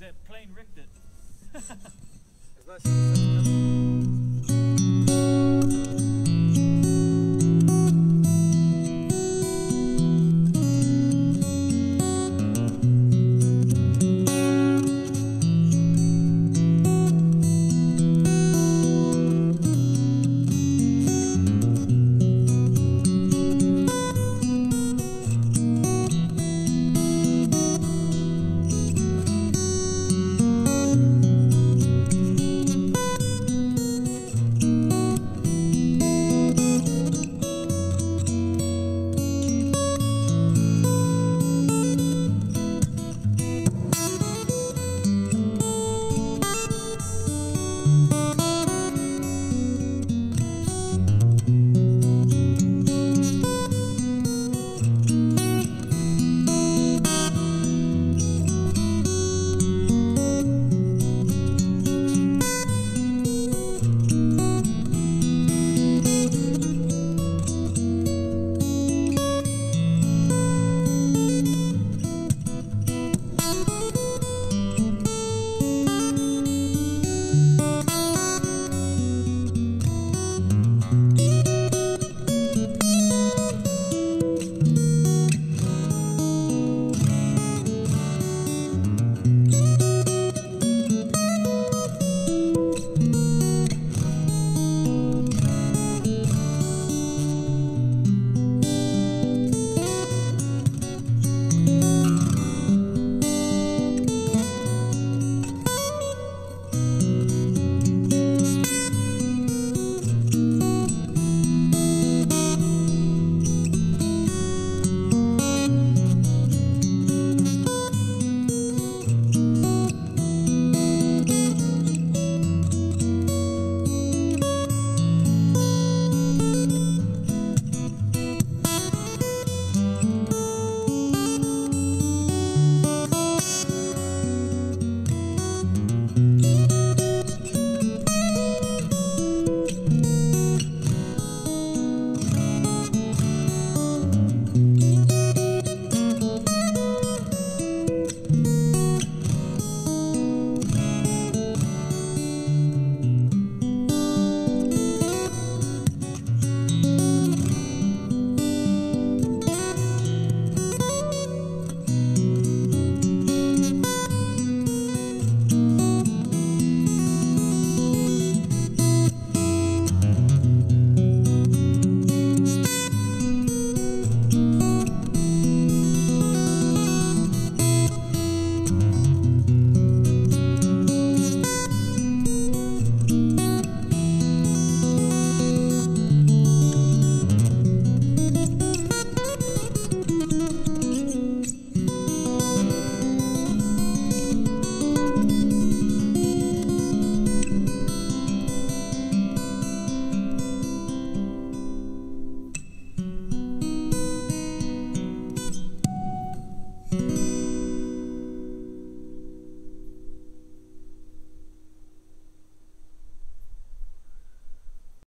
that plane wrecked it.